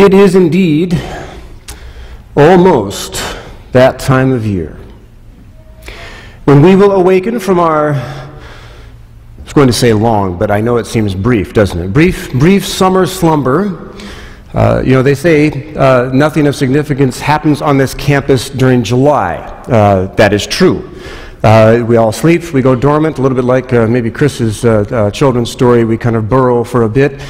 It is indeed almost that time of year when we will awaken from our, I was going to say long, but I know it seems brief, doesn't it? Brief, brief summer slumber. Uh, you know, they say uh, nothing of significance happens on this campus during July. Uh, that is true. Uh, we all sleep, we go dormant, a little bit like uh, maybe Chris's uh, children's story. We kind of burrow for a bit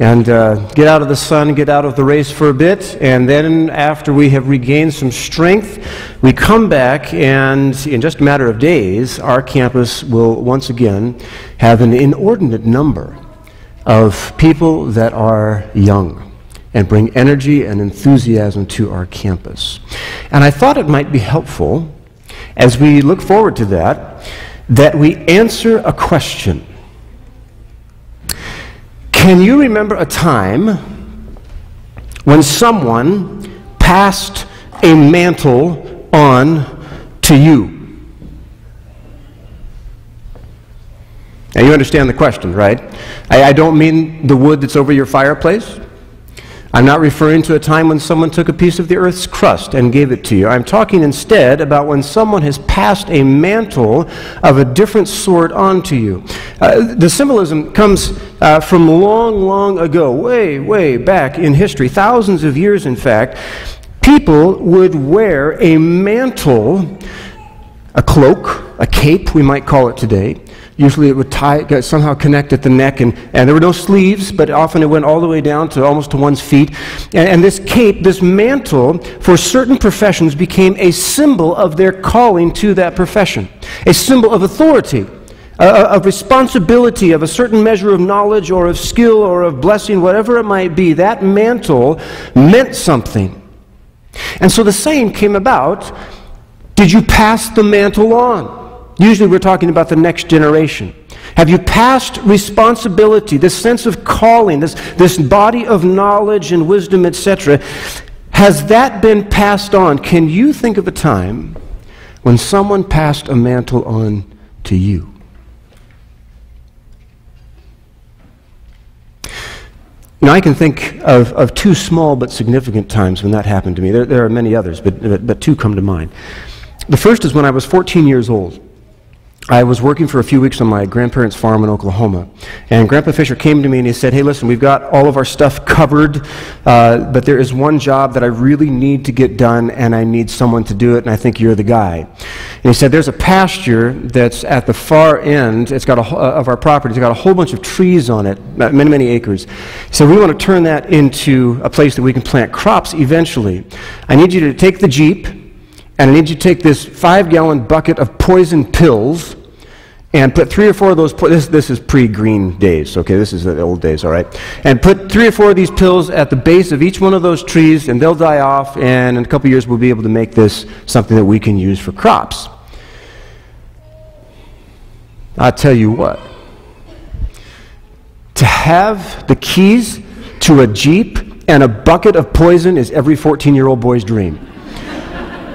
and uh, get out of the sun, get out of the race for a bit, and then after we have regained some strength, we come back, and in just a matter of days, our campus will once again have an inordinate number of people that are young and bring energy and enthusiasm to our campus. And I thought it might be helpful as we look forward to that that we answer a question can you remember a time when someone passed a mantle on to you? Now, you understand the question, right? I, I don't mean the wood that's over your fireplace. I'm not referring to a time when someone took a piece of the earth's crust and gave it to you. I'm talking instead about when someone has passed a mantle of a different sort onto you. Uh, the symbolism comes uh, from long, long ago, way, way back in history, thousands of years, in fact. People would wear a mantle, a cloak, a cape, we might call it today Usually it would tie, somehow connect at the neck, and, and there were no sleeves, but often it went all the way down to almost to one's feet. And, and this cape, this mantle, for certain professions became a symbol of their calling to that profession, a symbol of authority. Uh, of responsibility, of a certain measure of knowledge or of skill or of blessing, whatever it might be, that mantle meant something. And so the saying came about Did you pass the mantle on? Usually we're talking about the next generation. Have you passed responsibility, this sense of calling, this, this body of knowledge and wisdom, etc.? Has that been passed on? Can you think of a time when someone passed a mantle on to you? Now, I can think of, of two small but significant times when that happened to me. There, there are many others, but, but, but two come to mind. The first is when I was 14 years old. I was working for a few weeks on my grandparents' farm in Oklahoma. And Grandpa Fisher came to me and he said, Hey, listen, we've got all of our stuff covered, uh, but there is one job that I really need to get done, and I need someone to do it, and I think you're the guy. And he said, There's a pasture that's at the far end it's got a, uh, of our property. It's got a whole bunch of trees on it, many, many acres. So We want to turn that into a place that we can plant crops eventually. I need you to take the Jeep and I need you to take this five gallon bucket of poison pills and put three or four of those, this, this is pre-green days, okay, this is the old days, all right, and put three or four of these pills at the base of each one of those trees, and they'll die off, and in a couple years we'll be able to make this something that we can use for crops. I'll tell you what, to have the keys to a Jeep and a bucket of poison is every 14-year-old boy's dream.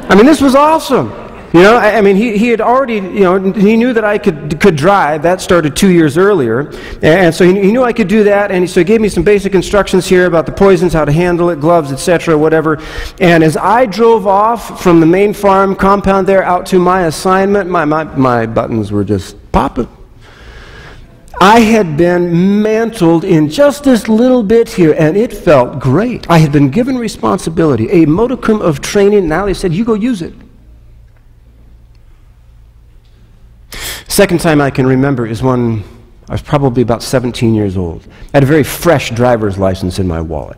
I mean, this was awesome. You know, I, I, mean, he, he had already, you know, he knew that I could, could drive. That started two years earlier. And so he, he knew I could do that. And so he gave me some basic instructions here about the poisons, how to handle it, gloves, etc., whatever. And as I drove off from the main farm compound there out to my assignment, my, my, my buttons were just popping. I had been mantled in just this little bit here, and it felt great. I had been given responsibility, a modicum of training. Now they said, You go use it. Second time I can remember is when I was probably about 17 years old. I had a very fresh driver's license in my wallet.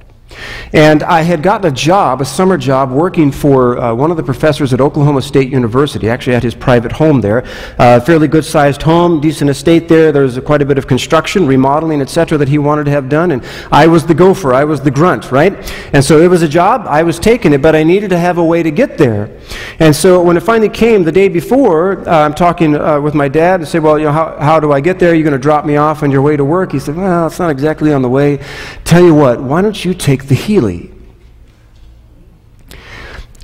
And I had gotten a job, a summer job, working for uh, one of the professors at Oklahoma State University, actually at his private home there. Uh, fairly good sized home, decent estate there. There was quite a bit of construction, remodeling, etc., that he wanted to have done. And I was the gopher, I was the grunt, right? And so it was a job, I was taking it, but I needed to have a way to get there. And so when it finally came the day before, uh, I'm talking uh, with my dad and say, Well, you know, how, how do I get there? You're going to drop me off on your way to work? He said, Well, it's not exactly on the way. Tell you what, why don't you take the Healey.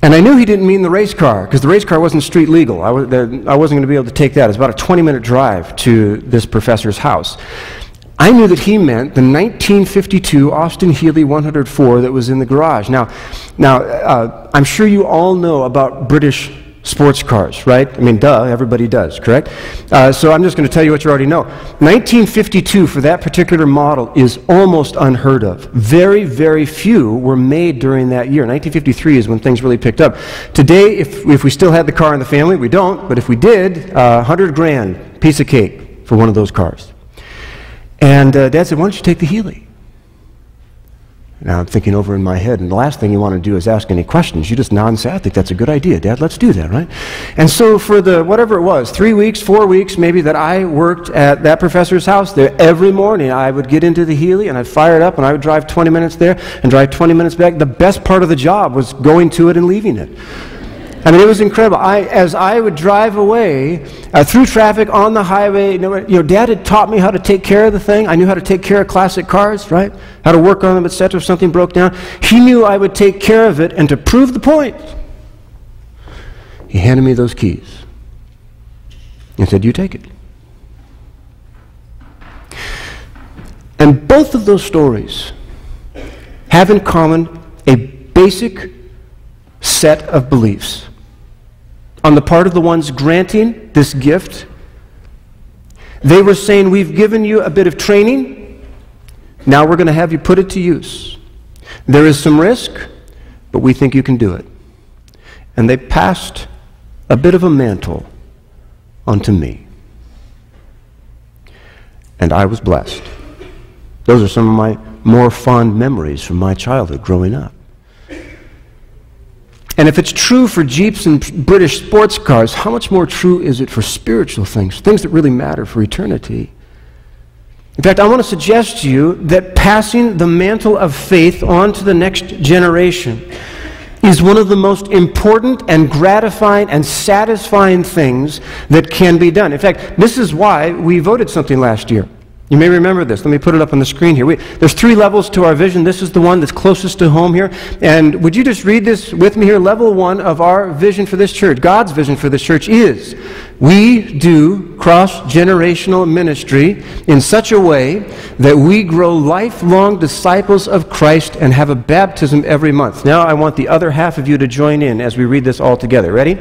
And I knew he didn't mean the race car because the race car wasn't street legal. I, was, I wasn't going to be able to take that. It's about a 20 minute drive to this professor's house. I knew that he meant the 1952 Austin Healey 104 that was in the garage. Now, now uh, I'm sure you all know about British sports cars, right? I mean, duh, everybody does, correct? Uh, so I'm just going to tell you what you already know. 1952 for that particular model is almost unheard of. Very, very few were made during that year. 1953 is when things really picked up. Today, if, if we still had the car in the family, we don't, but if we did, uh, 100 grand, piece of cake for one of those cars. And uh, Dad said, Why don't you take the Healey? Now I'm thinking over in my head, and the last thing you want to do is ask any questions. You just nod say, I think that's a good idea, Dad. Let's do that, right? And so for the whatever it was, three weeks, four weeks, maybe that I worked at that professor's house there every morning, I would get into the Healey and I'd fire it up and I would drive 20 minutes there and drive 20 minutes back. The best part of the job was going to it and leaving it. I mean, it was incredible. I, as I would drive away uh, through traffic on the highway, you know, you know, Dad had taught me how to take care of the thing. I knew how to take care of classic cars, right? How to work on them, etc. If something broke down, he knew I would take care of it. And to prove the point, he handed me those keys and said, "You take it." And both of those stories have in common a basic set of beliefs on the part of the ones granting this gift. They were saying, We've given you a bit of training. Now we're going to have you put it to use. There is some risk, but we think you can do it. And they passed a bit of a mantle onto me. And I was blessed. Those are some of my more fond memories from my childhood growing up. And if it's true for Jeeps and British sports cars, how much more true is it for spiritual things, things that really matter for eternity? In fact, I want to suggest to you that passing the mantle of faith on to the next generation is one of the most important and gratifying and satisfying things that can be done. In fact, this is why we voted something last year. You may remember this. Let me put it up on the screen here. We, there's three levels to our vision. This is the one that's closest to home here. And would you just read this with me here? Level one of our vision for this church, God's vision for this church is we do cross generational ministry in such a way that we grow lifelong disciples of Christ and have a baptism every month. Now, I want the other half of you to join in as we read this all together. Ready?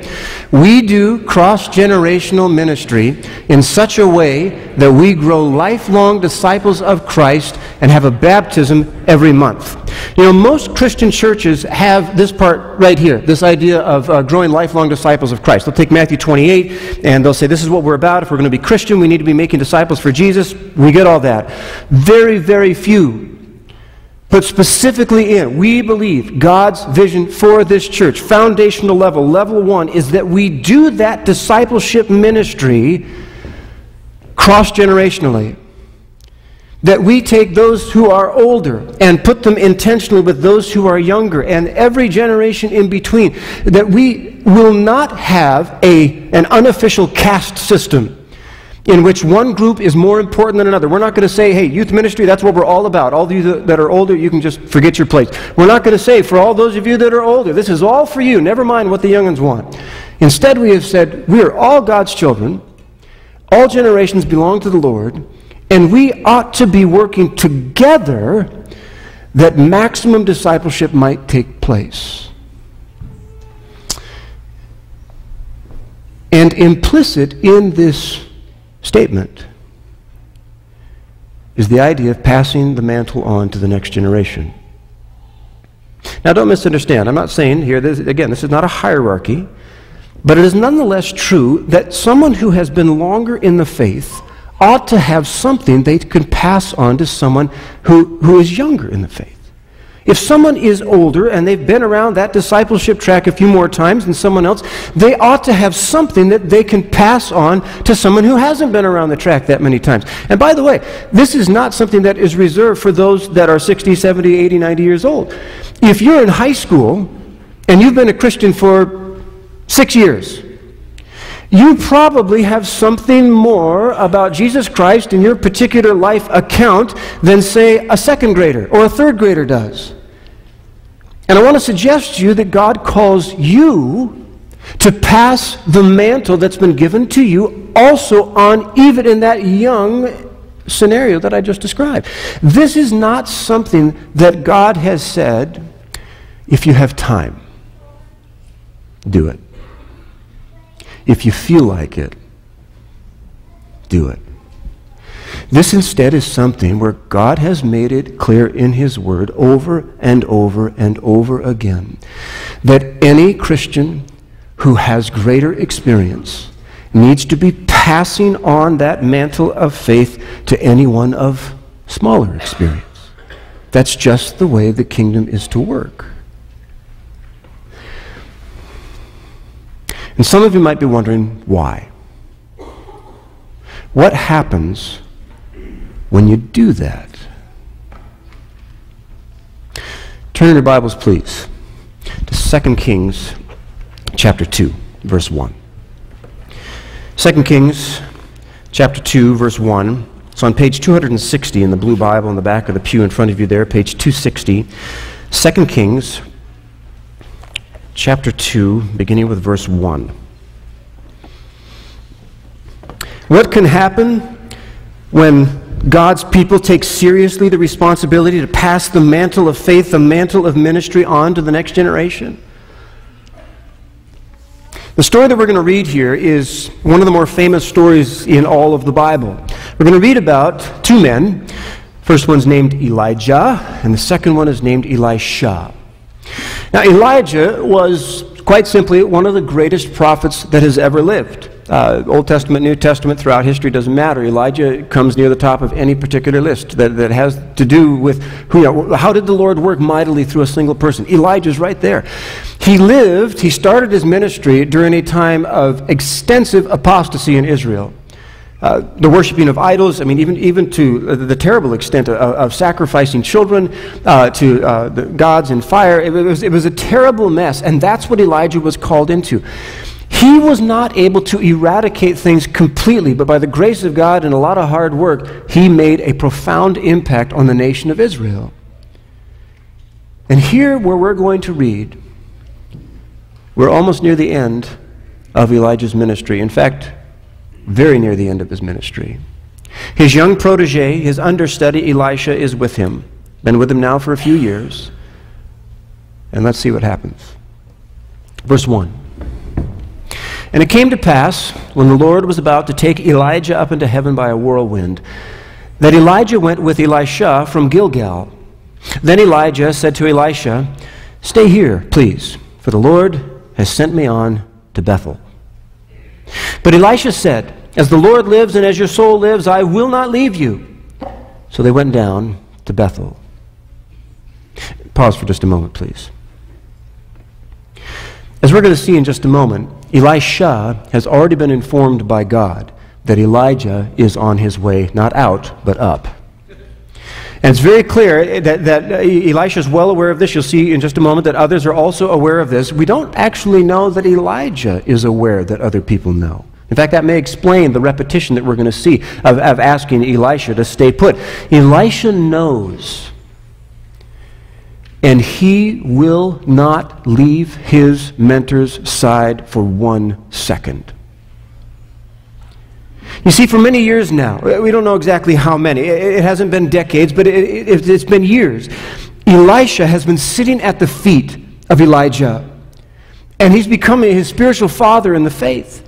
We do cross generational ministry in such a way that we grow lifelong disciples of Christ and have a baptism every month. You know, most Christian churches have this part right here, this idea of uh, growing lifelong disciples of Christ. They'll take Matthew 28 and they'll say, This is what we're about. If we're going to be Christian, we need to be making disciples for Jesus. We get all that. Very, very few put specifically in, we believe God's vision for this church, foundational level, level one, is that we do that discipleship ministry cross generationally that we take those who are older and put them intentionally with those who are younger and every generation in between that we will not have a, an unofficial caste system in which one group is more important than another. We're not going to say, hey, youth ministry, that's what we're all about. All of you that are older, you can just forget your place. We're not going to say, for all those of you that are older, this is all for you, never mind what the young ones want. Instead, we have said, we are all God's children, all generations belong to the Lord, and we ought to be working together that maximum discipleship might take place. And implicit in this statement is the idea of passing the mantle on to the next generation. Now, don't misunderstand. I'm not saying here, this, again, this is not a hierarchy, but it is nonetheless true that someone who has been longer in the faith ought to have something they can pass on to someone who, who is younger in the faith. If someone is older and they've been around that discipleship track a few more times than someone else, they ought to have something that they can pass on to someone who hasn't been around the track that many times. And by the way, this is not something that is reserved for those that are 60, 70, 80, 90 years old. If you're in high school and you've been a Christian for six years, you probably have something more about Jesus Christ in your particular life account than, say, a second grader or a third grader does. And I want to suggest to you that God calls you to pass the mantle that's been given to you also on even in that young scenario that I just described. This is not something that God has said, if you have time, do it. If you feel like it, do it. This instead is something where God has made it clear in His Word over and over and over again that any Christian who has greater experience needs to be passing on that mantle of faith to anyone of smaller experience. That's just the way the kingdom is to work. And some of you might be wondering why. What happens when you do that? Turn your Bibles, please, to 2 Kings chapter 2, verse 1. 2 Kings chapter 2, verse 1. It's on page 260 in the blue Bible in the back of the pew in front of you there, page 260. 2 Kings chapter 2, beginning with verse 1. What can happen when God's people take seriously the responsibility to pass the mantle of faith, the mantle of ministry on to the next generation? The story that we're going to read here is one of the more famous stories in all of the Bible. We're going to read about two men. First one's named Elijah, and the second one is named Elisha. Now, Elijah was quite simply one of the greatest prophets that has ever lived. Uh, Old Testament, New Testament, throughout history doesn't matter. Elijah comes near the top of any particular list that, that has to do with who, you know, how did the Lord work mightily through a single person. Elijah's right there. He lived, he started his ministry during a time of extensive apostasy in Israel. Uh, the worshiping of idols, I mean, even, even to the, the terrible extent of, of, sacrificing children uh, to uh, the gods in fire. It was, it was a terrible mess, and that's what Elijah was called into. He was not able to eradicate things completely, but by the grace of God and a lot of hard work, he made a profound impact on the nation of Israel. And here, where we're going to read, we're almost near the end of Elijah's ministry. In fact, very near the end of his ministry. His young protege, his understudy, Elisha, is with him. Been with him now for a few years. And let's see what happens. Verse 1. And it came to pass, when the Lord was about to take Elijah up into heaven by a whirlwind, that Elijah went with Elisha from Gilgal. Then Elijah said to Elisha, Stay here, please, for the Lord has sent me on to Bethel. But Elisha said, As the Lord lives and as your soul lives, I will not leave you. So they went down to Bethel. Pause for just a moment, please. As we're going to see in just a moment, Elisha has already been informed by God that Elijah is on his way, not out, but up. And it's very clear that, that uh, Elisha is well aware of this. You'll see in just a moment that others are also aware of this. We don't actually know that Elijah is aware that other people know. In fact, that may explain the repetition that we're going to see of, of asking Elisha to stay put. Elisha knows and he will not leave his mentor's side for one second. You see, for many years now, uh, we don't know exactly how many, it hasn't been decades, but it, has been years, Elisha has been sitting at the feet of Elijah, and he's becoming his spiritual father in the faith.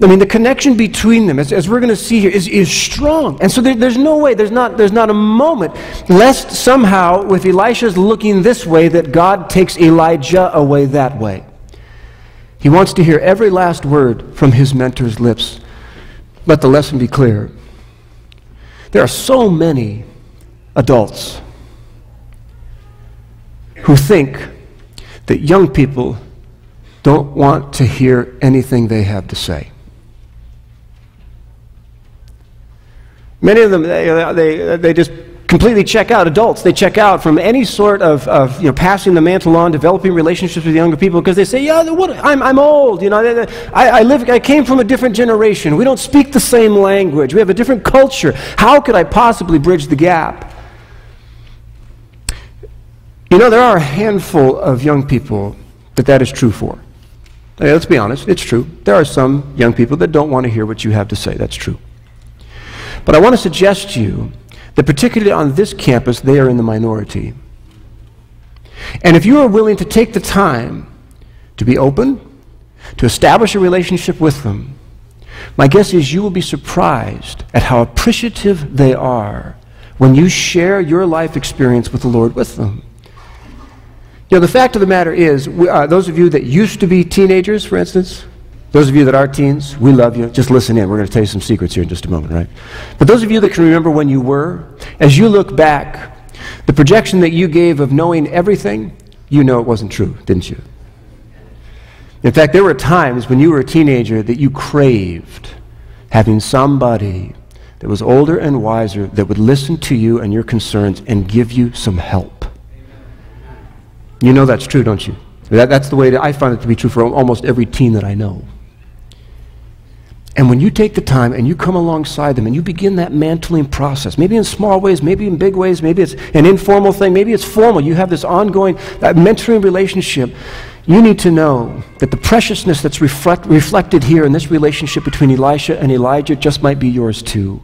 I mean, the connection between them, as, as we're going to see here, is, is strong. And so there, there's no way, there's not, there's not a moment, lest somehow, with Elisha's looking this way, that God takes Elijah away that way. He wants to hear every last word from his mentor's lips. Let the lesson be clear. There are so many adults who think that young people don't want to hear anything they have to say. Many of them, they, they, they just completely check out. Adults, they check out from any sort of, of you know, passing the mantle on, developing relationships with younger people because they say, yeah, what, I'm, I'm old. You know, I, I, live, I came from a different generation. We don't speak the same language. We have a different culture. How could I possibly bridge the gap? You know, there are a handful of young people that that is true for. let's be honest, it's true. There are some young people that don't want to hear what you have to say. That's true. But I want to suggest to you that, particularly on this campus, they are in the minority. And if you are willing to take the time to be open, to establish a relationship with them, my guess is you will be surprised at how appreciative they are when you share your life experience with the Lord with them. You know, the fact of the matter is, we, uh, those of you that used to be teenagers, for instance, those of you that are teens, we love you. Just listen in. We're going to tell you some secrets here in just a moment, right? But those of you that can remember when you were, as you look back, the projection that you gave of knowing everything, you know it wasn't true, didn't you? In fact, there were times when you were a teenager that you craved having somebody that was older and wiser that would listen to you and your concerns and give you some help. You know that's true, don't you? That, that's the way that I find it to be true for almost every teen that I know. And when you take the time and you come alongside them and you begin that mantling process, maybe in small ways, maybe in big ways, maybe it's an informal thing, maybe it's formal, you have this ongoing that mentoring relationship, you need to know that the preciousness that's reflect, reflected here in this relationship between Elisha and Elijah just might be yours too.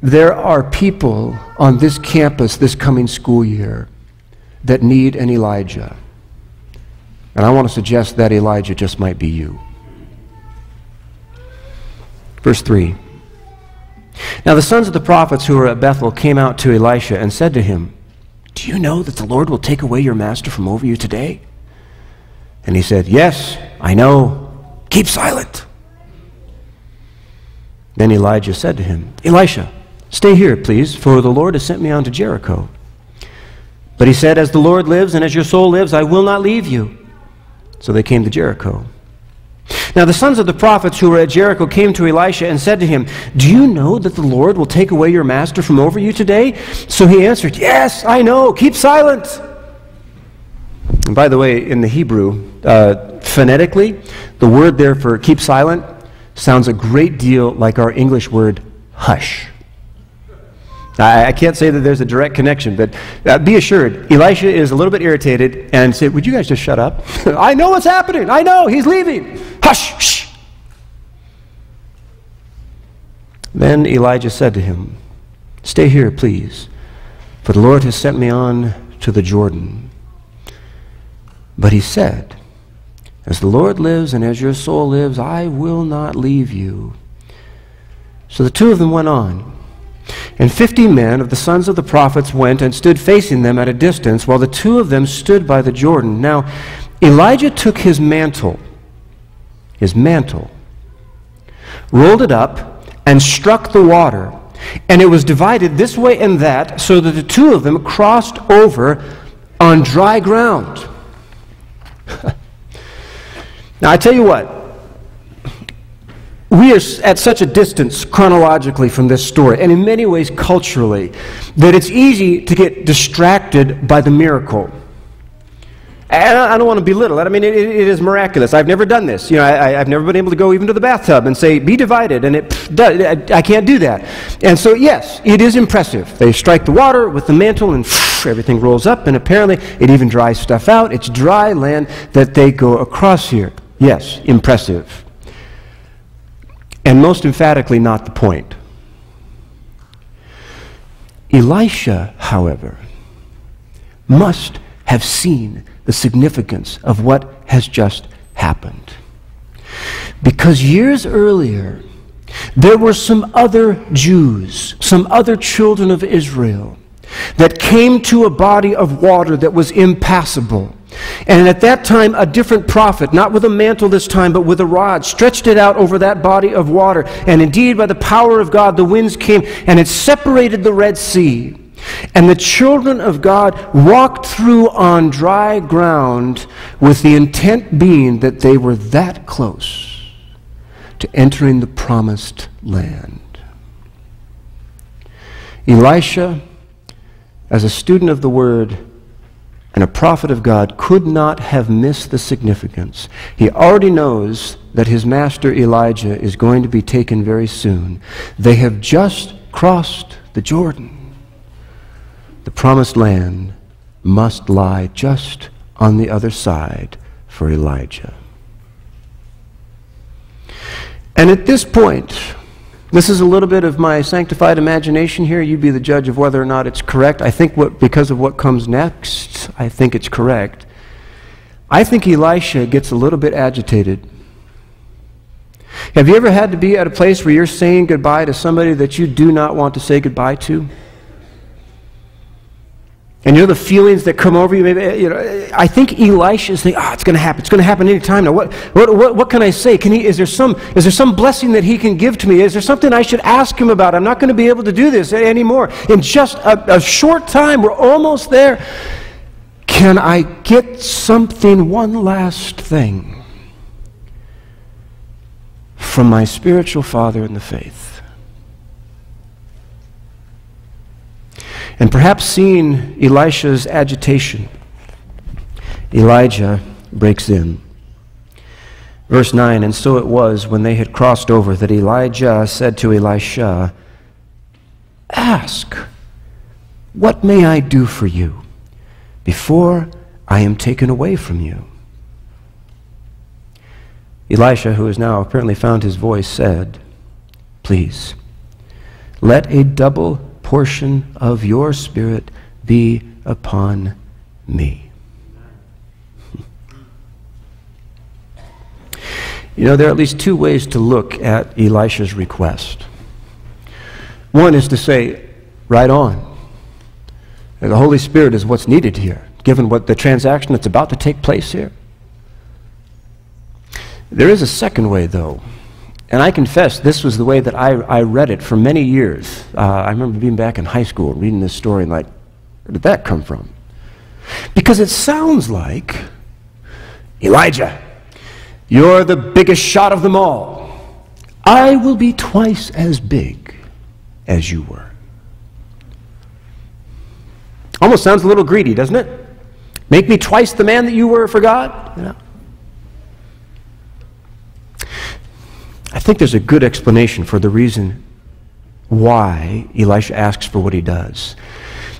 There are people on this campus this coming school year that need an Elijah. And I want to suggest that Elijah just might be you. Verse 3. Now the sons of the prophets who were at Bethel came out to Elisha and said to him, Do you know that the Lord will take away your master from over you today? And he said, Yes, I know. Keep silent. Then Elijah said to him, Elisha, stay here, please, for the Lord has sent me on to Jericho. But he said, As the Lord lives and as your soul lives, I will not leave you. So they came to Jericho. Now the sons of the prophets who were at Jericho came to Elisha and said to him, Do you know that the Lord will take away your master from over you today? So he answered, Yes, I know. Keep silent. And by the way, in the Hebrew, uh, phonetically, the word there for keep silent sounds a great deal like our English word hush. I, I can't say that there's a direct connection, but uh, be assured, Elisha is a little bit irritated and said, Would you guys just shut up? I know what's happening. I know. He's leaving. Hush. Shh. Then Elijah said to him, Stay here, please, for the Lord has sent me on to the Jordan. But he said, As the Lord lives and as your soul lives, I will not leave you. So the two of them went on. And fifty men of the sons of the prophets went and stood facing them at a distance, while the two of them stood by the Jordan. Now, Elijah took his mantle, his mantle, rolled it up, and struck the water. And it was divided this way and that, so that the two of them crossed over on dry ground. now, I tell you what, we are at such a distance chronologically from this story, and in many ways culturally, that it's easy to get distracted by the miracle. And I don't want to belittle it. I mean, it, it is miraculous. I've never done this. You know, I, have never been able to go even to the bathtub and say, be divided, and it does. I can't do that. And so, yes, it is impressive. They strike the water with the mantle, and everything rolls up, and apparently it even dries stuff out. It's dry land that they go across here. Yes, impressive and most emphatically not the point. Elisha, however, must have seen the significance of what has just happened. Because years earlier, there were some other Jews, some other children of Israel, that came to a body of water that was impassable. And at that time, a different prophet, not with a mantle this time, but with a rod, stretched it out over that body of water. And indeed, by the power of God, the winds came and it separated the Red Sea. And the children of God walked through on dry ground with the intent being that they were that close to entering the promised land. Elisha, as a student of the word, and a prophet of God could not have missed the significance. He already knows that his master Elijah is going to be taken very soon. They have just crossed the Jordan. The promised land must lie just on the other side for Elijah. And at this point, This is a little bit of my sanctified imagination here. You be the judge of whether or not it's correct. I think what, because of what comes next, I think it's correct. I think Elisha gets a little bit agitated. Have you ever had to be at a place where you're saying goodbye to somebody that you do not want to say goodbye to? And you know the feelings that come over you. Maybe you know. I think Elisha is thinking, "Ah, oh, it's going to happen. It's going to happen any time now. What, what, what, what can I say? Can he? Is there some? Is there some blessing that he can give to me? Is there something I should ask him about? I'm not going to be able to do this anymore. In just a, a short time, we're almost there. Can I get something? One last thing from my spiritual father in the faith." And perhaps seeing Elisha's agitation, Elijah breaks in. Verse 9 And so it was when they had crossed over that Elijah said to Elisha, Ask, what may I do for you before I am taken away from you? Elisha, who has now apparently found his voice, said, Please, let a double portion of your Spirit be upon me. You know, there are at least two ways to look at Elisha's request. One is to say, right on. The Holy Spirit is what's needed here, given what the transaction that's about to take place here. There is a second way, though. And I confess, this was the way that I, I read it for many years. Uh, I remember being back in high school reading this story and like, where did that come from? Because it sounds like, Elijah, you're the biggest shot of them all. I will be twice as big as you were. Almost sounds a little greedy, doesn't it? Make me twice the man that you were for God? You know? I think there's a good explanation for the reason why Elisha asks for what he does.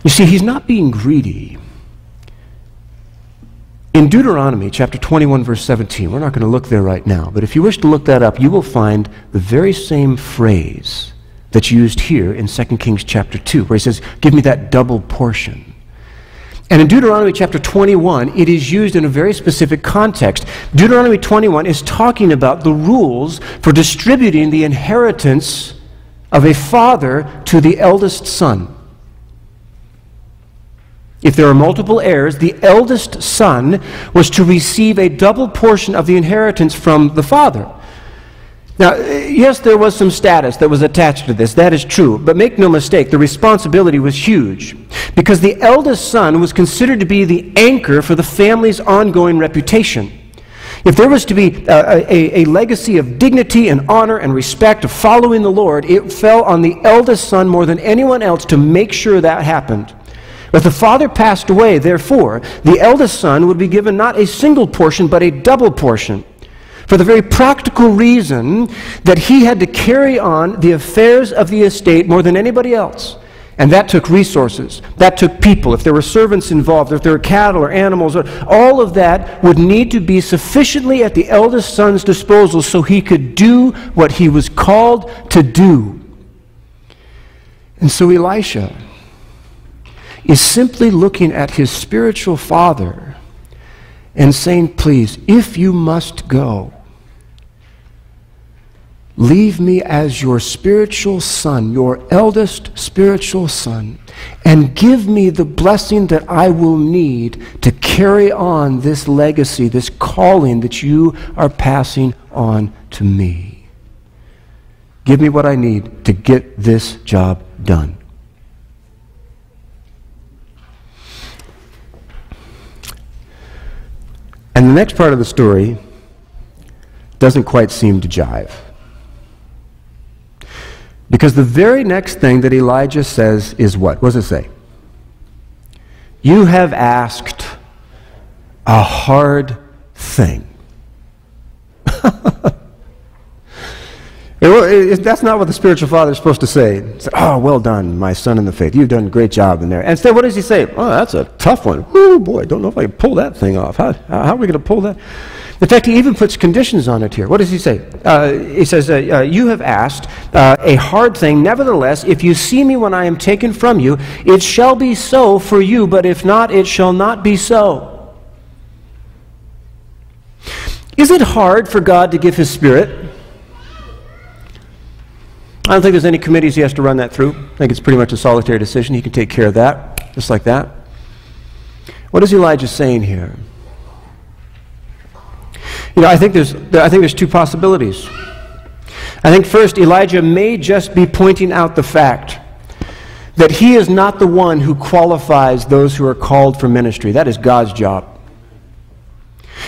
You see, he's not being greedy. In Deuteronomy chapter 21, verse 17, we're not going to look there right now, but if you wish to look that up, you will find the very same phrase that's used here in 2 Kings chapter 2, where he says, Give me that double portion. And in Deuteronomy chapter 21, it is used in a very specific context. Deuteronomy 21 is talking about the rules for distributing the inheritance of a father to the eldest son. If there are multiple heirs, the eldest son was to receive a double portion of the inheritance from the father. Now, eh, yes, there was some status that was attached to this. That is true. But make no mistake, the responsibility was huge. Because the eldest son was considered to be the anchor for the family's ongoing reputation. If there was to be uh, a, a, a, legacy of dignity and honor and respect of following the Lord, it fell on the eldest son more than anyone else to make sure that happened. If the father passed away, therefore, the eldest son would be given not a single portion, but a double portion for the very practical reason that he had to carry on the affairs of the estate more than anybody else. And that took resources. That took people. If there were servants involved, if there were cattle or animals, all of that would need to be sufficiently at the eldest son's disposal so he could do what he was called to do. And so Elisha is simply looking at his spiritual father and saying, Please, if you must go, leave me as your spiritual son, your eldest spiritual son, and give me the blessing that I will need to carry on this legacy, this calling that you are passing on to me. Give me what I need to get this job done. And the next part of the story doesn't quite seem to jive. Because the very next thing that Elijah says is what? What does it say? You have asked a hard thing. It, that's not what the spiritual father is supposed to say. say. Oh, well done, my son in the faith. You've done a great job in there. And instead, what does he say? Oh, that's a tough one. Oh, boy, don't know if I can pull that thing off. How, how are we going to pull that? In fact, he even puts conditions on it here. What does he say? Uh, he says, uh, uh, You have asked uh, a hard thing. Nevertheless, if you see me when I am taken from you, it shall be so for you, but if not, it shall not be so. Is it hard for God to give his spirit? I don't think there's any committees he has to run that through. I think it's pretty much a solitary decision. He can take care of that, just like that. What is Elijah saying here? You know, I think there's, I think there's two possibilities. I think first, Elijah may just be pointing out the fact that he is not the one who qualifies those who are called for ministry. That is God's job.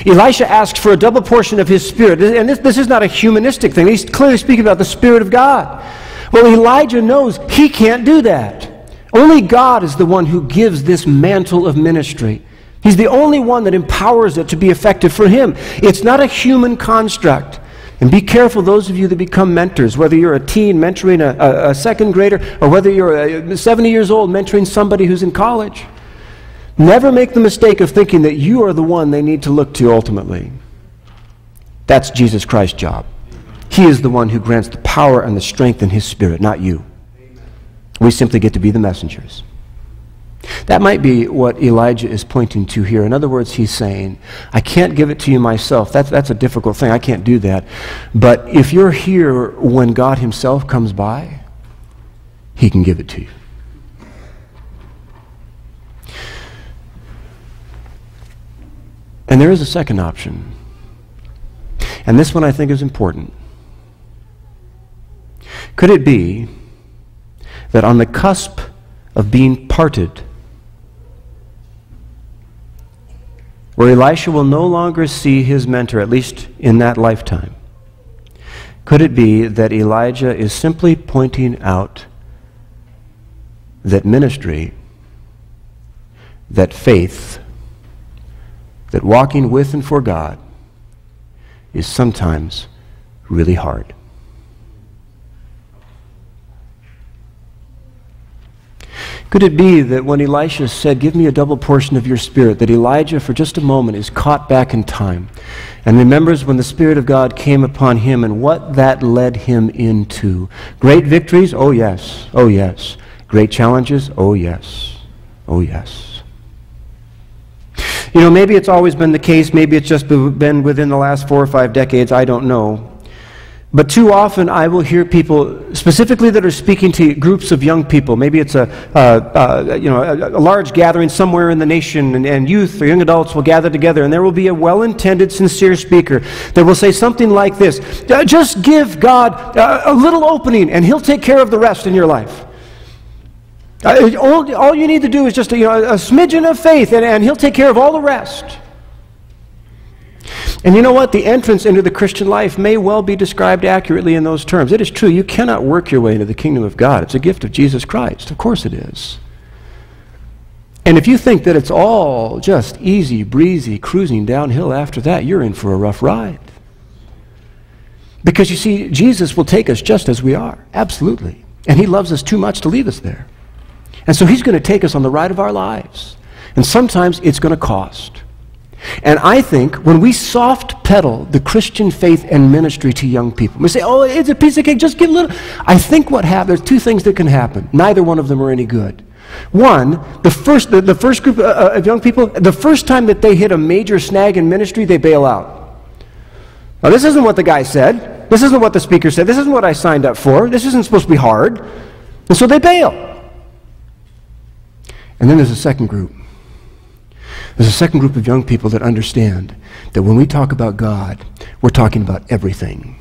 Elisha asks for a double portion of his spirit. And this, this is not a humanistic thing. He's clearly speaking about the Spirit of God. Well, Elijah knows he can't do that. Only God is the one who gives this mantle of ministry. He's the only one that empowers it to be effective for him. It's not a human construct. And be careful, those of you that become mentors, whether you're a teen mentoring a, a, a second grader or whether you're a, 70 years old mentoring somebody who's in college. Never make the mistake of thinking that you are the one they need to look to ultimately. That's Jesus Christ's job. He is the one who grants the power and the strength in His Spirit, not you. We simply get to be the messengers. That might be what Elijah is pointing to here. In other words, he's saying, I can't give it to you myself. That's, that's a difficult thing. I can't do that. But if you're here when God Himself comes by, He can give it to you. And there is a second option. And this one I think is important. Could it be that on the cusp of being parted, where Elisha will no longer see his mentor, at least in that lifetime, could it be that Elijah is simply pointing out that ministry, that faith, that walking with and for God is sometimes really hard. Could it be that when Elisha said, Give me a double portion of your spirit, that Elijah, for just a moment, is caught back in time and remembers when the Spirit of God came upon him and what that led him into? Great victories? Oh, yes. Oh, yes. Great challenges? Oh, yes. Oh, yes. You know, maybe it's always been the case, maybe it's just been within the last four or five decades, I don't know. But too often I will hear people, specifically that are speaking to groups of young people. Maybe it's a, you know, a, a, large gathering somewhere in the nation, and, and, youth or young adults will gather together, and there will be a well intended, sincere speaker that will say something like this Just give God a little opening, and He'll take care of the rest in your life. Uh, all, all you need to do is just you know, a smidgen of faith, and, and He'll take care of all the rest. And you know what? The entrance into the Christian life may well be described accurately in those terms. It is true, you cannot work your way into the kingdom of God. It's a gift of Jesus Christ. Of course it is. And if you think that it's all just easy, breezy, cruising downhill after that, you're in for a rough ride. Because you see, Jesus will take us just as we are. Absolutely. And He loves us too much to leave us there. And so he's going to take us on the ride of our lives. And sometimes it's going to cost. And I think when we soft pedal the Christian faith and ministry to young people, we say, oh, it's a piece of cake, just give a little. I think what happens, there's two things that can happen. Neither one of them are any good. One, the first, the, the first group uh, uh, of young people, the first time that they hit a major snag in ministry, they bail out. Now, this isn't what the guy said. This isn't what the speaker said. This isn't what I signed up for. This isn't supposed to be hard. And so they bail. And then there's a second group. There's a second group of young people that understand that when we talk about God, we're talking about everything.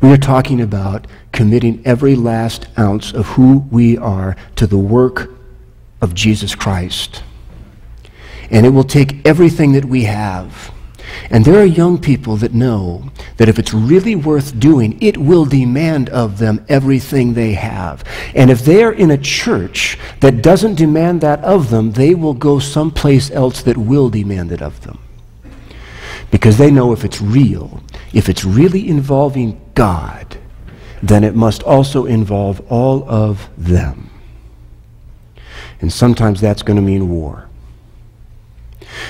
We are talking about committing every last ounce of who we are to the work of Jesus Christ. And it will take everything that we have and there are young people that know that if it's really worth doing, it will demand of them everything they have. And if they are in a church that doesn't demand that of them, they will go someplace else that will demand it of them. Because they know if it's real, if it's really involving God, then it must also involve all of them. And sometimes that's going to mean war.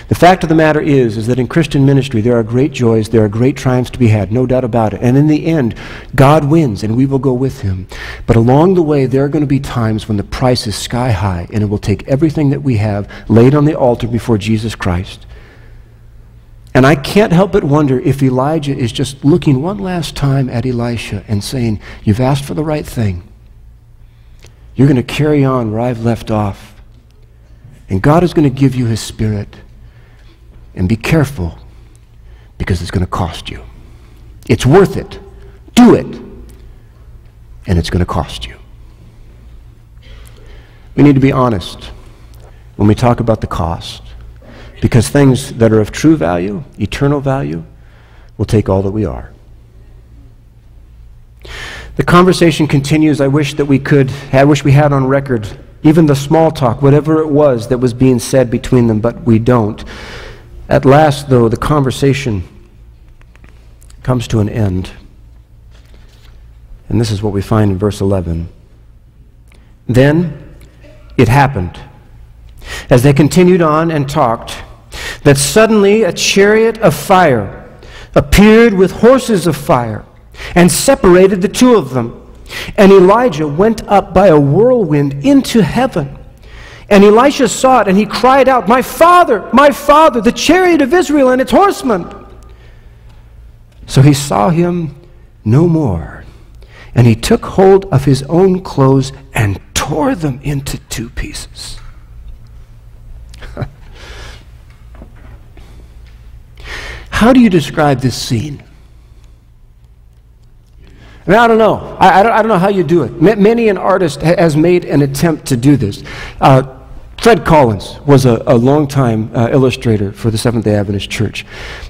The fact of the matter is, is that in Christian ministry, there are great joys, there are great triumphs to be had, no doubt about it. And in the end, God wins and we will go with him. But along the way, there are going to be times when the price is sky high and it will take everything that we have laid on the altar before Jesus Christ. And I can't help but wonder if Elijah is just looking one last time at Elisha and saying, You've asked for the right thing. You're going to carry on where I've left off. And God is going to give you his spirit. And be careful because it's going to cost you. It's worth it. Do it. And it's going to cost you. We need to be honest when we talk about the cost because things that are of true value, eternal value, will take all that we are. The conversation continues. I wish that we could, I wish we had on record even the small talk, whatever it was that was being said between them, but we don't. At last, though, the conversation comes to an end. And this is what we find in verse 11. Then it happened, as they continued on and talked, that suddenly a chariot of fire appeared with horses of fire and separated the two of them. And Elijah went up by a whirlwind into heaven. And Elisha saw it, and he cried out, My father, my father, the chariot of Israel and its horsemen. So he saw him no more. And he took hold of his own clothes and tore them into two pieces. How do you describe this scene? I, I don't know. I, I, don't, I, don't, know how you do it. Many an artist ha- has made an attempt to do this. Uh, Fred Collins was a, a longtime uh, illustrator for the Seventh day Adventist Church.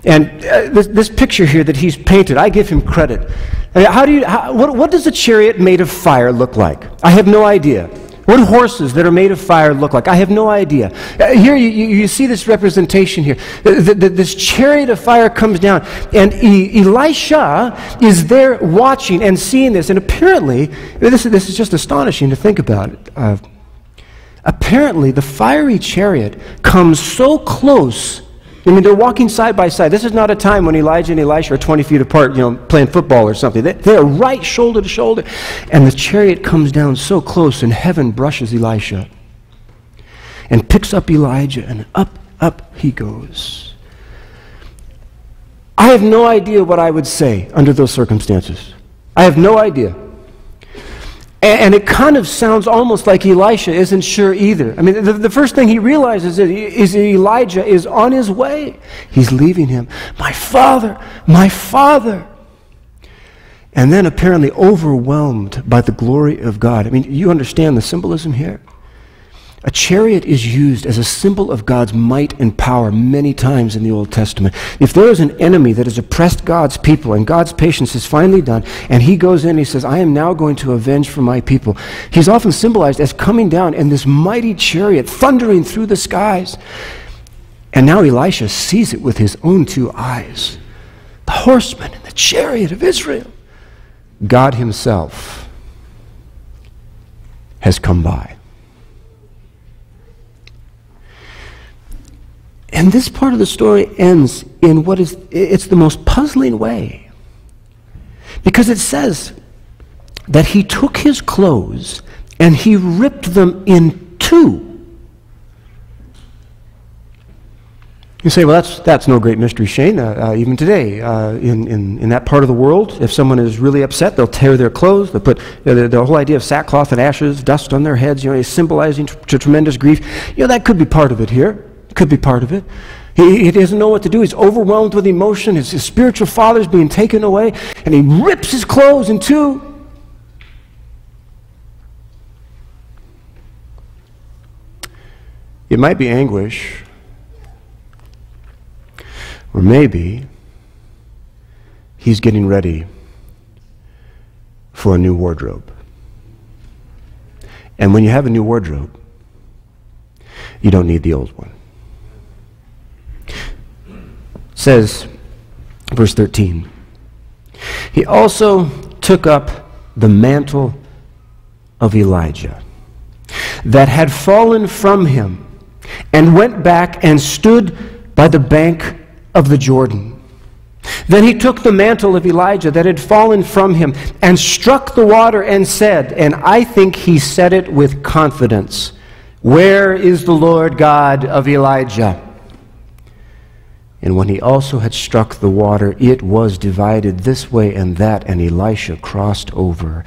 And uh, this, this, picture here that he's painted, I give him credit. How do you, how, what, what does a chariot made of fire look like? I have no idea. What do horses that are made of fire look like? I have no idea. Uh, here you, you, see this representation here. This chariot of fire comes down, and Elisha is there watching and seeing this. And apparently, this, this is just astonishing to think about. Uh, apparently, the fiery chariot comes so close I mean, they're walking side by side. This is not a time when Elijah and Elisha are 20 feet apart, you know, playing football or something. They, they are right shoulder to shoulder. And the chariot comes down so close, and heaven brushes Elisha and picks up Elijah, and up, up he goes. I have no idea what I would say under those circumstances. I have no idea. And it kind of sounds almost like Elisha isn't sure either. I mean, the, the first thing he realizes is, is Elijah is on his way. He's leaving him. My father, my father. And then apparently overwhelmed by the glory of God. I mean, you understand the symbolism here? A chariot is used as a symbol of God's might and power many times in the Old Testament. If there is an enemy that has oppressed God's people and God's patience is finally done, and he goes in and he says, I am now going to avenge for my people, he's often symbolized as coming down in this mighty chariot, thundering through the skies. And now Elisha sees it with his own two eyes the horseman in the chariot of Israel. God himself has come by. And this part of the story ends in what is, it's the most puzzling way. Because it says that he took his clothes and he ripped them in two. You say, well, that's, that's no great mystery, Shane. Uh, uh, even today, uh, in, in, in that part of the world, if someone is really upset, they'll tear their clothes. They'll put you know, the, the, whole idea of sackcloth and ashes, dust on their heads, you know, symbolizing t- tremendous grief. You know, that could be part of it here. Could be part of it. He, he doesn't know what to do. He's overwhelmed with emotion. His, his spiritual father's being taken away, and he rips his clothes in two. It might be anguish, or maybe he's getting ready for a new wardrobe. And when you have a new wardrobe, you don't need the old one says, verse 13, He also took up the mantle of Elijah that had fallen from him and went back and stood by the bank of the Jordan. Then he took the mantle of Elijah that had fallen from him and struck the water and said, and I think he said it with confidence, Where is the Lord God of Elijah? And when he also had struck the water, it was divided this way and that, and Elisha crossed over.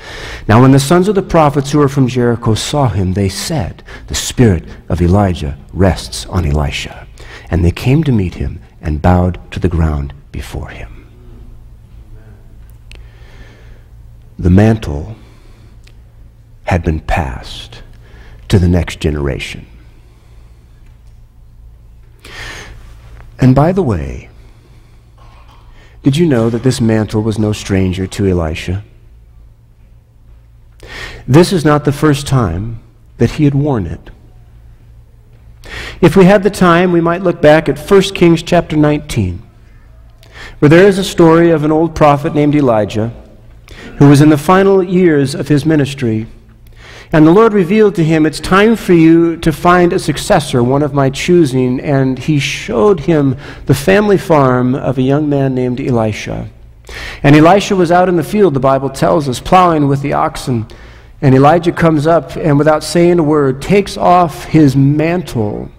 Now, when the sons of the prophets who were from Jericho saw him, they said, The spirit of Elijah rests on Elisha. And they came to meet him and bowed to the ground before him. The mantle had been passed to the next generation. And by the way, did you know that this mantle was no stranger to Elisha? This is not the first time that he had worn it. If we had the time, we might look back at 1 Kings chapter 19, where there is a story of an old prophet named Elijah who was in the final years of his ministry and the Lord revealed to him, It's time for you to find a successor, one of my choosing. And he showed him the family farm of a young man named Elisha. And Elisha was out in the field, the Bible tells us, plowing with the oxen. And Elijah comes up and, without saying a word, takes off his mantle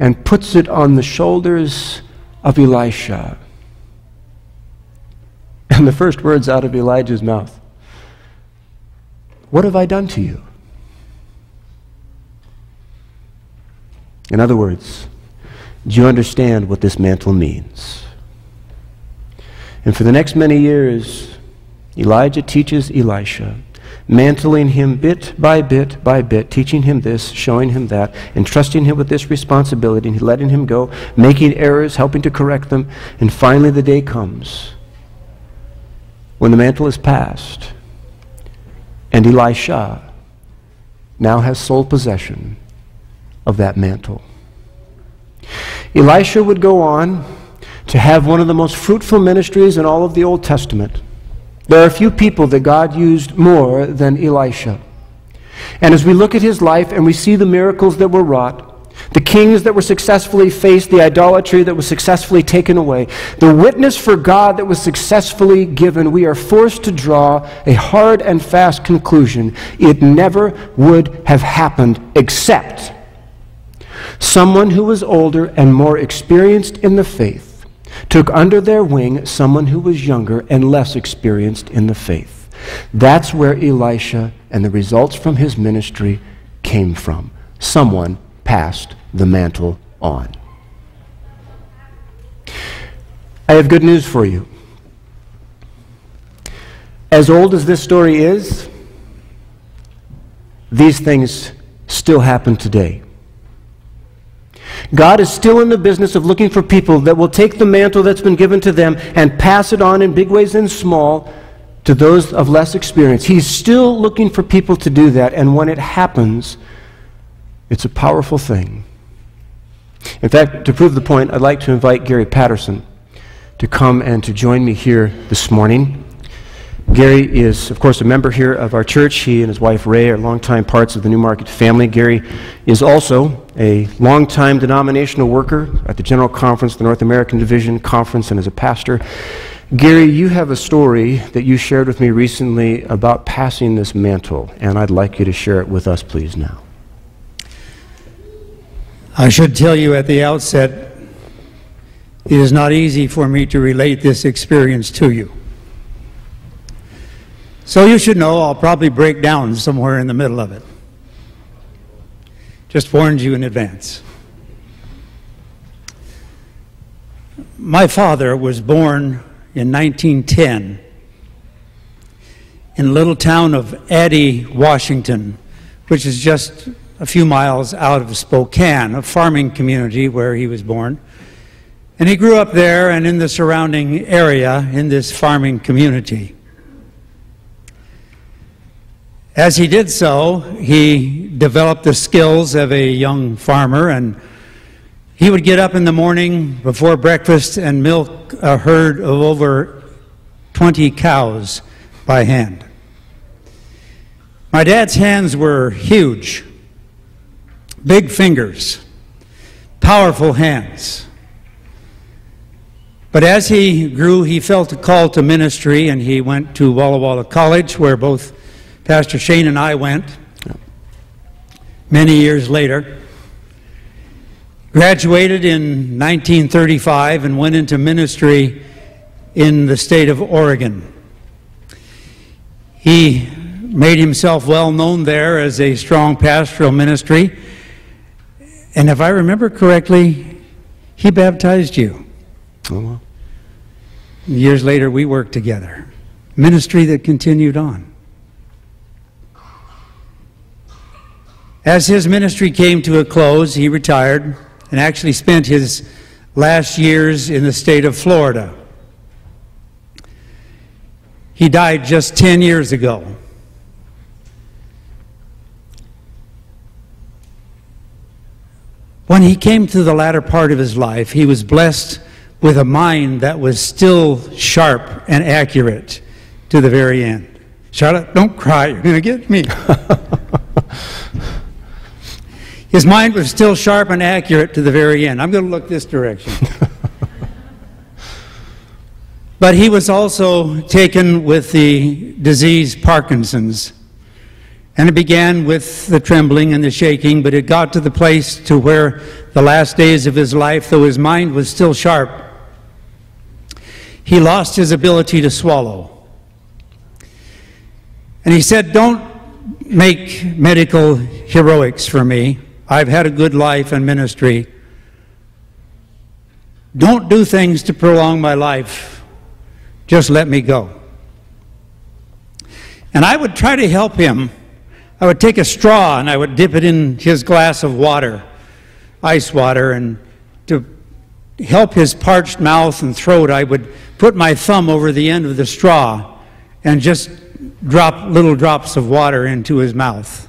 and puts it on the shoulders of Elisha. And the first words out of Elijah's mouth what have I done to you? In other words, do you understand what this mantle means? And for the next many years, Elijah teaches Elisha, mantling him bit by bit by bit, teaching him this, showing him that, entrusting him with this responsibility, and letting him go, making errors, helping to correct them. And finally, the day comes when the mantle is passed and Elisha now has sole possession of that mantle. Elisha would go on to have one of the most fruitful ministries in all of the Old Testament. There are few people that God used more than Elisha. And as we look at his life and we see the miracles that were wrought, the kings that were successfully faced, the idolatry that was successfully taken away, the witness for God that was successfully given, we are forced to draw a hard and fast conclusion. It never would have happened except someone who was older and more experienced in the faith took under their wing someone who was younger and less experienced in the faith. That's where Elisha and the results from his ministry came from. Someone passed the mantle on. I have good news for you. As old as this story is, these things still happen today. God is still in the business of looking for people that will take the mantle that's been given to them and pass it on in big ways and small to those of less experience. He's still looking for people to do that, and when it happens, it's a powerful thing. In fact, to prove the point, I'd like to invite Gary Patterson to come and to join me here this morning. Gary is, of course, a member here of our church. He and his wife Ray are longtime parts of the New Market family. Gary is also a longtime denominational worker at the General Conference, the North American Division Conference, and as a pastor. Gary, you have a story that you shared with me recently about passing this mantle, and I'd like you to share it with us, please, now. I should tell you at the outset, it is not easy for me to relate this experience to you. So you should know I'll probably break down somewhere in the middle of it. Just warned you in advance. My father was born in 1910 in the little town of Addy, Washington, which is just a few miles out of Spokane, a farming community where he was born. And he grew up there and in the surrounding area in this farming community. As he did so, he developed the skills of a young farmer and he would get up in the morning before breakfast and milk a herd of over 20 cows by hand. My dad's hands were huge, big fingers, powerful hands. But as he grew, he felt a call to ministry, and he went to Walla Walla College, where both Pastor Shane and I went many years later. Graduated in 1935 and went into ministry in the state of Oregon. He made himself well known there as a strong pastoral ministry. And if I remember correctly, he baptized you. Oh, well. Years later, we worked together. Ministry that continued on. As his ministry came to a close, he retired and actually spent his last years in the state of Florida. He died just 10 years ago. When he came to the latter part of his life, he was blessed with a mind that was still sharp and accurate to the very end. Charlotte, don't cry, you're going to get me. His mind was still sharp and accurate to the very end. I'm going to look this direction. but he was also taken with the disease Parkinson's. And it began with the trembling and the shaking, but it got to the place to where the last days of his life, though his mind was still sharp, he lost his ability to swallow. And he said, Don't make medical heroics for me. I've had a good life and ministry. Don't do things to prolong my life. Just let me go. And I would try to help him. I would take a straw and I would dip it in his glass of water, ice water, and to help his parched mouth and throat, I would put my thumb over the end of the straw and just drop little drops of water into his mouth.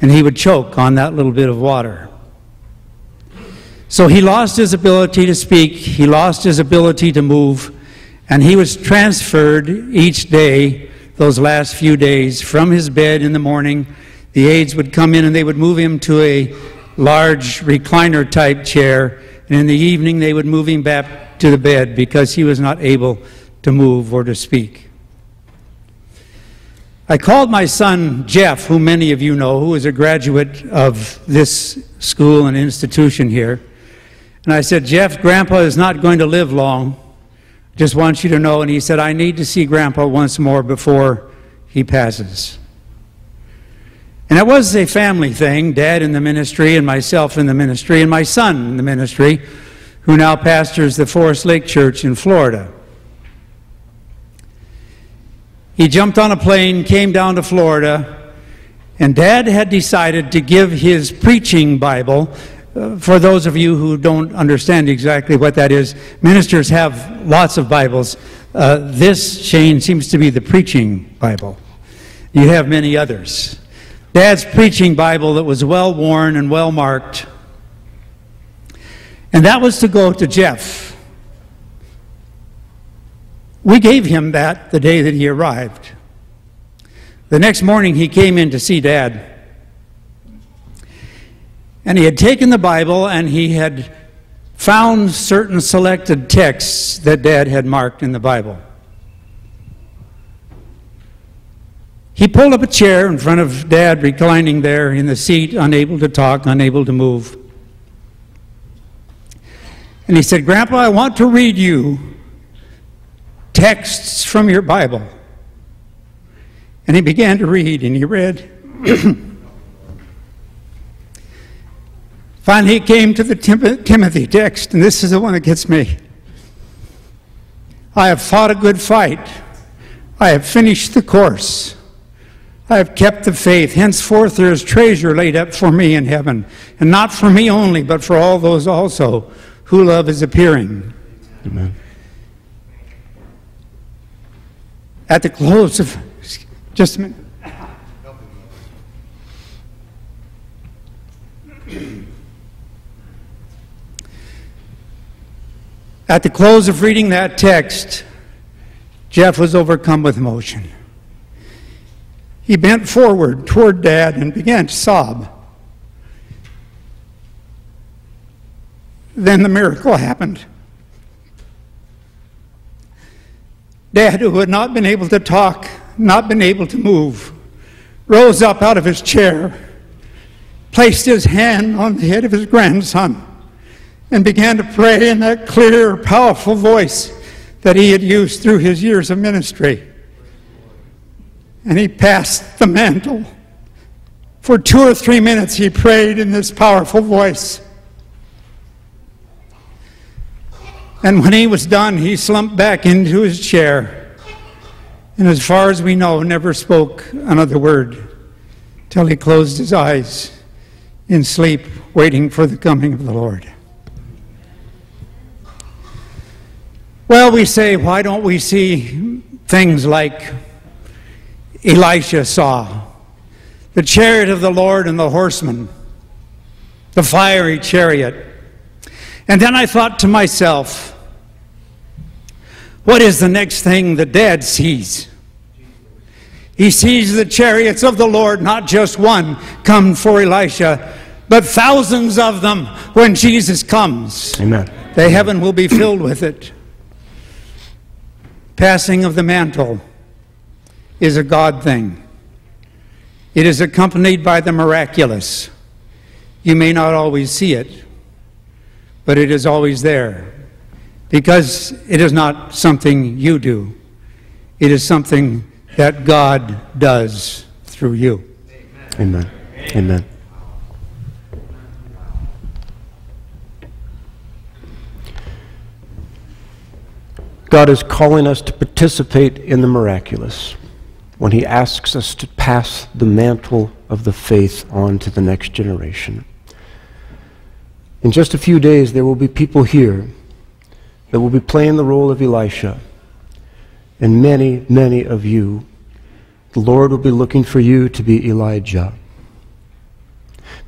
And he would choke on that little bit of water. So he lost his ability to speak, he lost his ability to move, and he was transferred each day, those last few days, from his bed in the morning. The aides would come in and they would move him to a large recliner type chair, and in the evening they would move him back to the bed because he was not able to move or to speak. I called my son Jeff, who many of you know, who is a graduate of this school and institution here. And I said, Jeff, Grandpa is not going to live long. Just wants you to know. And he said, I need to see Grandpa once more before he passes. And it was a family thing dad in the ministry, and myself in the ministry, and my son in the ministry, who now pastors the Forest Lake Church in Florida. He jumped on a plane, came down to Florida, and Dad had decided to give his preaching Bible. For those of you who don't understand exactly what that is, ministers have lots of Bibles. Uh, this, Shane, seems to be the preaching Bible. You have many others. Dad's preaching Bible that was well worn and well marked. And that was to go to Jeff. We gave him that the day that he arrived. The next morning, he came in to see Dad. And he had taken the Bible and he had found certain selected texts that Dad had marked in the Bible. He pulled up a chair in front of Dad, reclining there in the seat, unable to talk, unable to move. And he said, Grandpa, I want to read you texts from your Bible. And he began to read, and he read. Finally, he came to the Tim- Timothy text, and this is the one that gets me. I have fought a good fight. I have finished the course. I have kept the faith. Henceforth, there is treasure laid up for me in heaven, and not for me only, but for all those also who love his appearing. Amen. At the close of, just a minute. At the close of reading that text, Jeff was overcome with emotion. He bent forward toward Dad and began to sob. Then the miracle happened. Dad, who had not been able to talk, not been able to move, rose up out of his chair, placed his hand on the head of his grandson, and began to pray in that clear, powerful voice that he had used through his years of ministry. And he passed the mantle. For two or three minutes, he prayed in this powerful voice. And when he was done, he slumped back into his chair. And as far as we know, never spoke another word till he closed his eyes in sleep, waiting for the coming of the Lord. Well, we say, why don't we see things like Elisha saw? The chariot of the Lord and the horseman, the fiery chariot. And then I thought to myself, what is the next thing the dead sees? He sees the chariots of the Lord, not just one, come for Elisha, but thousands of them when Jesus comes. Amen. The heaven will be filled with it. Passing of the mantle is a God thing. It is accompanied by the miraculous. You may not always see it, but it is always there because it is not something you do, it is something that God does through you. Amen. Amen. God is calling us to participate in the miraculous when He asks us to pass the mantle of the faith on to the next generation. In just a few days, there will be people here that will be playing the role of Elisha. And many, many of you, the Lord will be looking for you to be Elijah.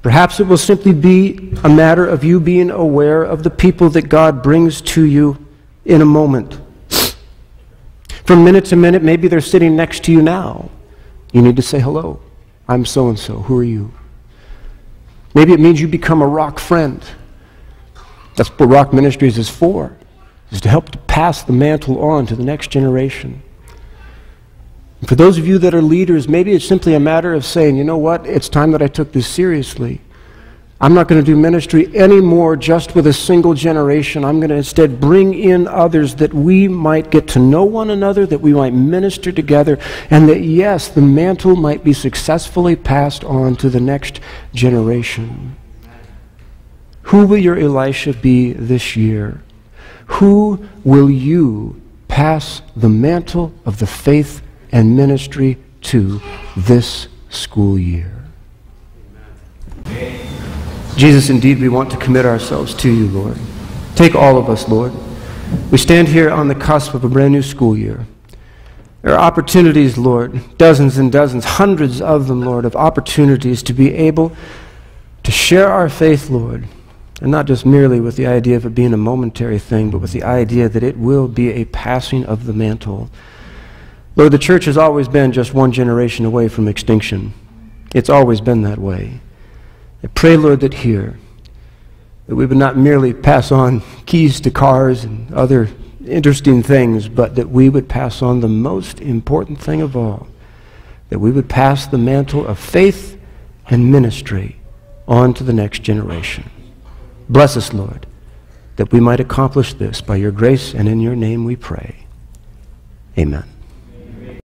Perhaps it will simply be a matter of you being aware of the people that God brings to you in a moment. From minute to minute, maybe they're sitting next to you now. You need to say, hello, I'm so and so. Who are you? Maybe it means you become a rock friend. That's what Rock Ministries is for, is to help to pass the mantle on to the next generation. And for those of you that are leaders, maybe it's simply a matter of saying, you know what, it's time that I took this seriously. I'm not going to do ministry anymore just with a single generation. I'm going to instead bring in others that we might get to know one another, that we might minister together, and that, yes, the mantle might be successfully passed on to the next generation. Who will your Elisha be this year? Who will you pass the mantle of the faith and ministry to this school year? Jesus, indeed, we want to commit ourselves to you, Lord. Take all of us, Lord. We stand here on the cusp of a brand new school year. There are opportunities, Lord, dozens and dozens, hundreds of them, Lord, of opportunities to be able to share our faith, Lord, and not just merely with the idea of it being a momentary thing, but with the idea that it will be a passing of the mantle. Lord, the church has always been just one generation away from extinction. It's always been that way. I pray, Lord, that here, that we would not merely pass on keys to cars and other interesting things, but that we would pass on the most important thing of all, that we would pass the mantle of faith and ministry on to the next generation. Bless us, Lord, that we might accomplish this by your grace and in your name we pray. Amen.